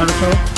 Ano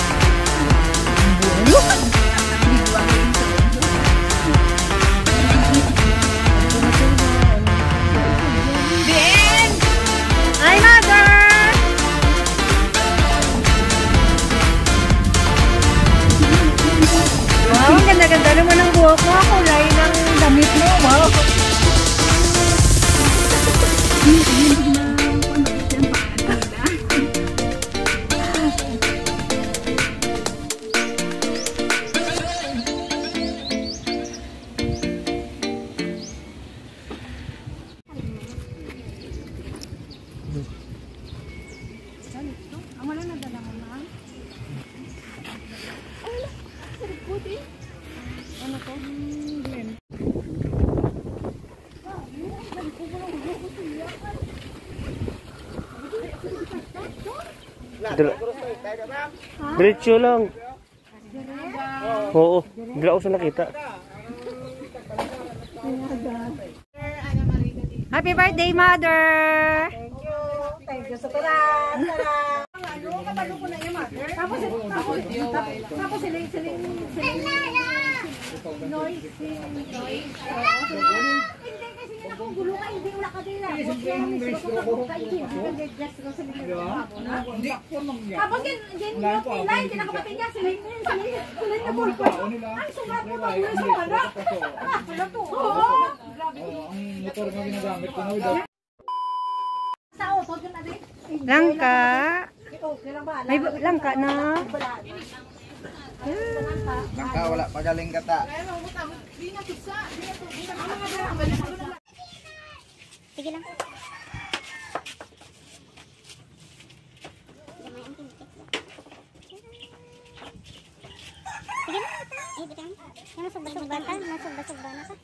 Dila. Diretso lang. Oo, dila sa nakita. Happy birthday, mother! Tapos din, din yung kilay, hindi nakapatid niya, sila yung sila yung sila yung ballpoint. Ay, sumat mo, yung sumat na. Ah, wala to. Oo. Ang motor na ginagamit ko na without Sa auto, yun na din. Langka. Okay lang ba? May bu- langka na. Bangka, wala. Pagaling kata. Sige lang. Sige na. Eh, bitan. Yan, nasugba-sugba ka. Nasugba-sugba na ka.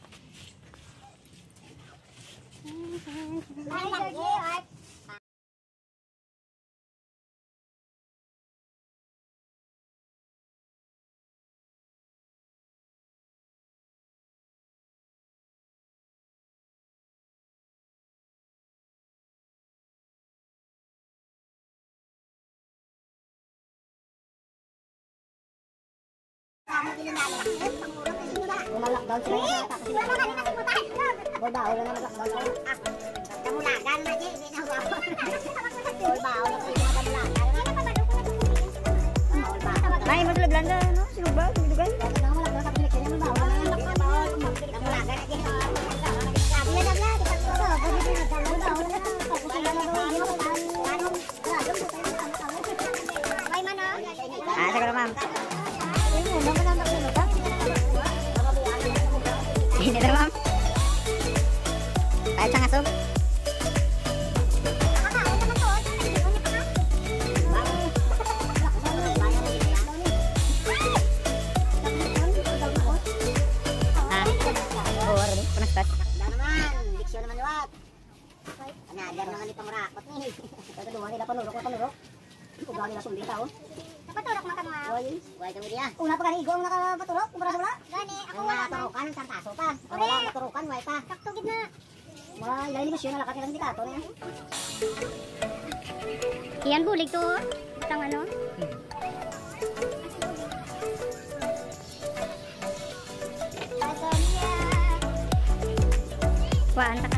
Lockdown sila yung tapos sila. Wala na kasi mutay. Boba, wala na mag-lockdown sila. Ah, kamulagan na di, hindi na ako. Boba, wala kayo mga kamulagan. May mas laglan na, no? Sinugba, sinugban. Kamulagan sa pilik niya, boba, wala na kamulagan na di. Sabi na dagla, di pa ko. Pwede din na dagla, boba, wala na. Tapos Another naman ito marakot ni. Ito duwa nila panurok na panurok. Ugaw nila sumbita oh. Napaturok man ka mga. Oy, wala kami diya. Una pa gani igo ang nakapaturok, kumpara wala. Gani, ako wala. Naturukan ang sartaso pa. Wala naturukan, wala pa. Sakto gid na. Mga ilang limasyon na lakat nilang dikato niya. Iyan bulig to. Tang ano? Kuhaan ta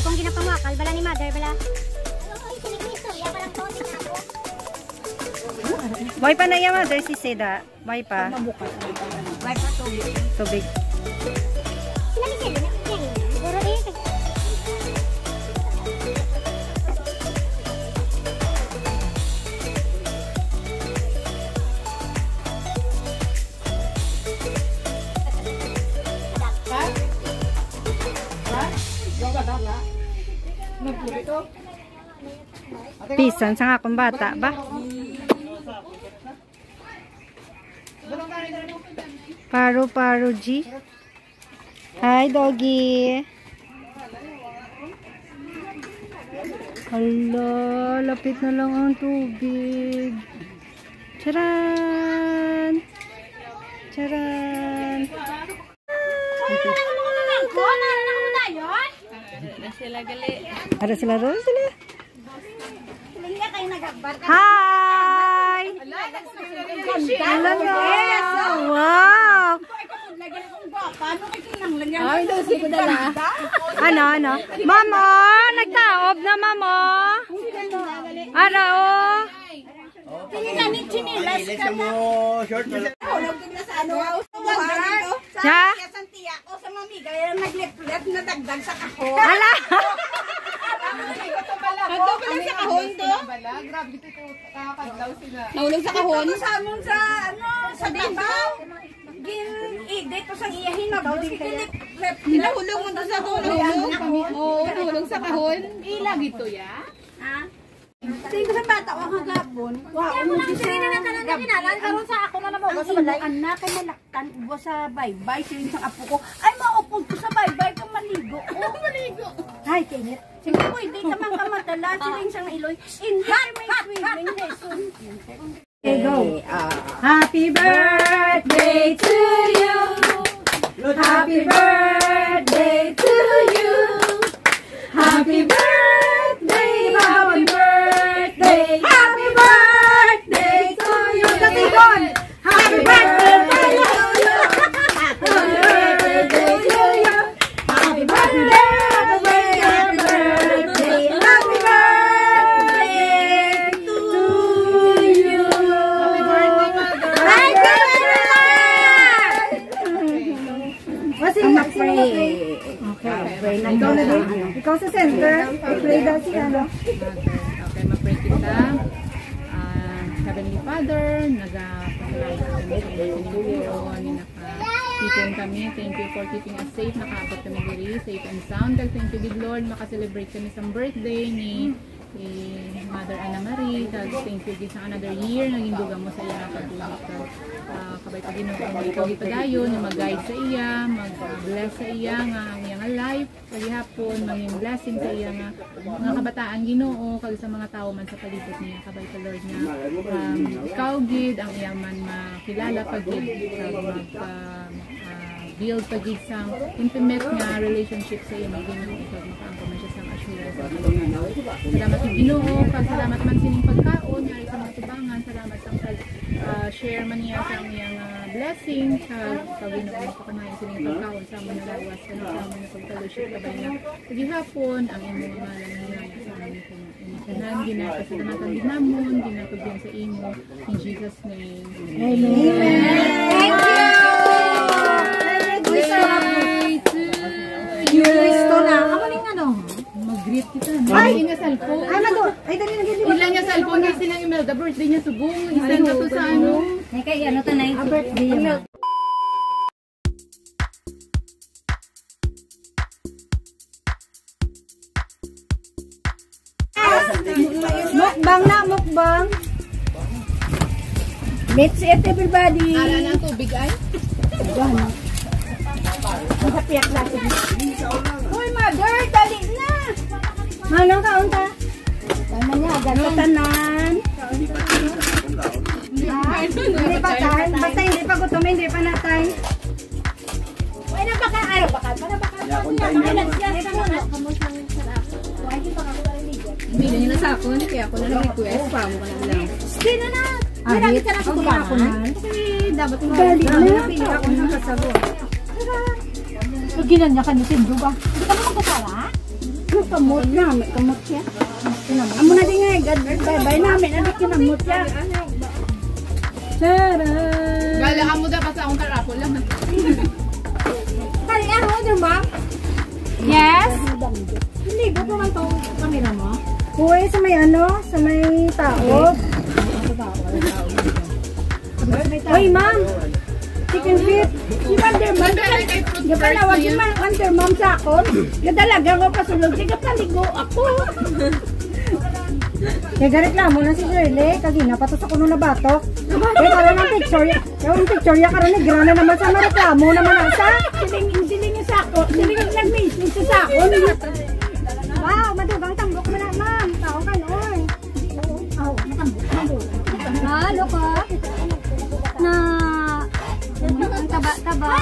kong ginapamwakal. Bala ni mother, Bala. Boy pa na yan, mother, si Seda. Boy pa. Tubig. Siguro Pisan sa akong bata ba? Paro paro G. Hi doggy. Hala, lapit na lang ang tubig. Charan! Charan! Ada sila doon sila. Hi! Hello! Wow! Ay, daw si Kudala. Ano, ano? Mamo! Nagtaob na, mamo! Ano, oh? Pinilanit sinilas ka na. Din na sa ano. Sa Siya? Quezon tiyak ko sa mamiga. Yung naglip-lip na dagdag sa kahon. Ala! Nagdaw ka lang sa kahon to? Nahulog sa kahon? Sa amon sa ano, sa babaw. Gin, idit ko sa iyahin na daw. Sige, lip-lip. Nahulog mo doon sa tulog. Oo, nahulog sa kahon. Ilag ito ya? Ha? Tingin ko sa bata ko kagapon. Wow, ano di sa ginalan karon sa ako na naman sa balay. Anak malaktan ubo sa baybay siling sa apo ko. Ay maupod ko sa maligo. Oh, maligo. Ay kinit. Sige ko hindi ka man kamadala siling sa iloy. Hindi may swimming lesson. Okay, go. Happy birthday to you. Happy birthday to you. Happy birthday, happy birthday, happy birthday to you. Katikon! Happy birthday to you. Happy birthday to you. Happy birthday, happy birthday, happy birthday, happy birthday to you. Happy birthday! What's in the pray? Okay, pray na ikaw na din. Ikaw sa center. Pray daw si ano. Okay, mag-pray kita. Ah, Heavenly Father, nagpasalamat kami. Thank you for keeping us safe. Nakaabot kami diri, safe and sound. Thank you, good Lord. Makaselebrate kami sa birthday ni ni Mother Anna Marie. Kag thank you sa another year. Naging duga mo sa iya pagbuhat. Kag uh, kabay pa ginoo ikaw gipadayon na mag-guide sa iya, mag-bless sa iya nga ang iyang life paghihapon, maging blessing sa iya nga mga kabataan Ginoo kag sa mga tao man sa palibot niya kabay pa Lord nga um, ikaw gid ang iyang man makilala pag gid kag mag uh, uh, build pag gid sang intimate nga relationship sa iya mag Ginoo kag makaangko siya sang assurance sa Ginoo. Salamat kay Ginoo kag salamat man sining pagkaon nga sa mga tubangan salamat sang pag uh, share man niya sa iyang uh, blessing sa Panginoon makakanayan sining pagkaon sa mga nalawas sa sa mga pagfellowship kabay na paghihapon ang imong mga ngalan sa amin Kanan, ginakasalamatan din namon, ginapagyan sa imo. In Jesus' name. Amen. Thank Ay! nga cellphone. Ay, mado. Ay, dali na gili. Ilan niya cellphone nga silang Imelda. Birthday niya subong. Isa na to sa ano. Ay, kay ano to na yung birthday mo. Mukbang na, mukbang. Let's eat everybody. Ala ng tubig ay. Kapiyak natin. Uy, mother, dali na. Manong kaon ta? Tama niya, ganda tanan. Ah, Hindi pa tayo. Basta hindi pa gutom, hindi pa natay. Uy, na baka, ano, baka, baka, baka. Hindi na nila sa akin. Kaya ako na nag-request. Pamo ka na lang. Hindi na na. Marami ka na sa tubangan. Eh, dapat yung Dali na. Pili ako ng kasagot. Pag ginanya ka ni Tindo ba? Hindi ka mo magkasara? Ano kamot na? May kamot siya. Amo na din nga, God, bye-bye namin. Ano kinamot siya? Tara! Gala ka mo dapat sa akong karapol lang. Kali ano, di ba? Yes? Hindi, gusto man to camera mo. Uy, sa may ano? Sa may taot. Uy, ma'am! Chicken feet. Si Wonder Man. Di ba nawag si Wonder Mom sa akon? Gadalaga ko pasulog. Sige, paligo ako. Kaya garit lang mo na si Shirley. Kagina, patos ako nung nabatok. Kaya karoon ng picture. Ang picture niya karoon ni Grana naman sa mareklamo naman asa. Siling, siling yung sako. Siling yung nag-message sa sako. Wow, madugang tambok mo na, ma'am. Tao ka noon. Oh, matambok. Halo ka. Na... ba?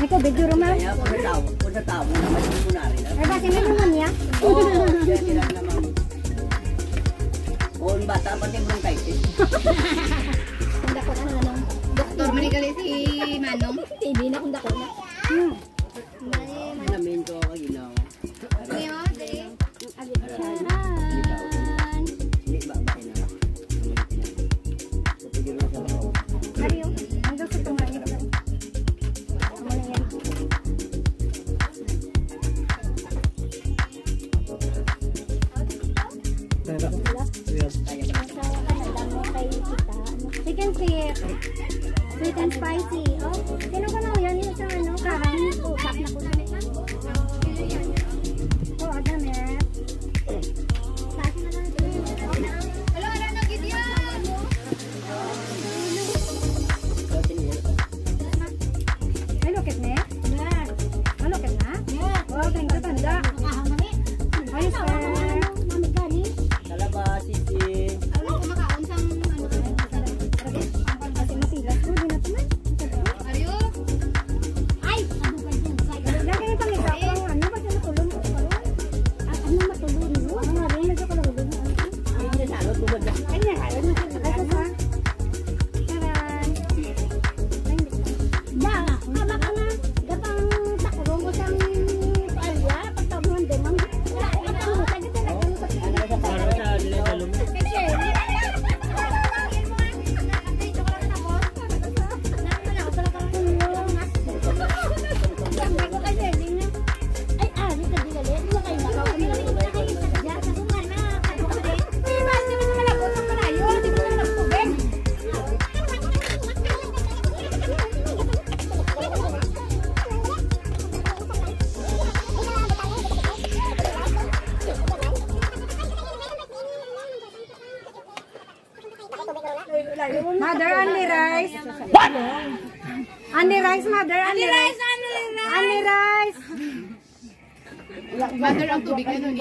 May tubig, Juro, ma'am? Kaya sa tao naman yung kunari na. Ay, bakit may pneumonia? Oo, kaya sila naman. Oo, bata pati bronchitis. Kung dako na ano. Doktor, manigali si Manong. TV na kung dako na. Hmm.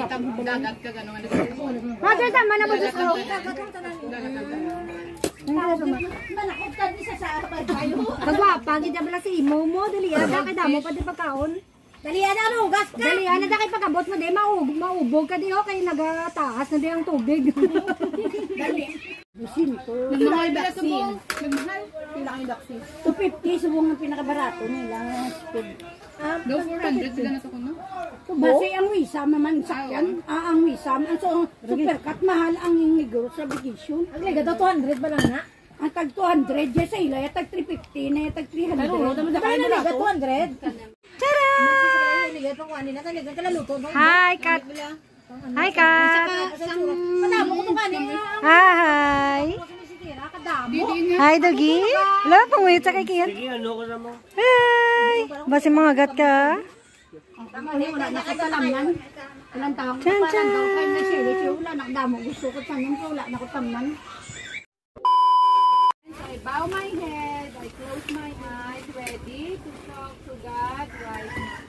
Ano, tamo dagat ka gano'n. ano. Mother, tama na mo Diyos ko. Kagwapa, gidya mo lang si imo mo. Dali, ada kay damo pa di pagkaon. Dali na ano, gas ka! Dali, ana da kay pagkabot mo di maubog, maubog ka di ho kay nagataas na di ang tubig. Nagmahal vaccine. Nagmahal. Pila kayong vaccine? 250, subong ang pinakabarato nila. Daw 400 sila na to kuno. Base ang wisam naman sakyan. Ah, ang wisam. Ang so, superkat mahal ang negro sa vacation. Ang liga daw 200 ba lang na? Ang tag 200, yes, sa ila, yung tag 350, na yung tag 300. Pero naman sa kanya 200. Na liga kala luto. Hi, Kat. Hi, Kat. Hi. Hi, Doggy. Hello, pangwit sa kay Kian. Sige, ano ko na mo? Hi. Basi mga gat ka. Wala Chan. Wala. Wala ko tamnan. I bow my head, I close my eyes, ready to talk to God right now.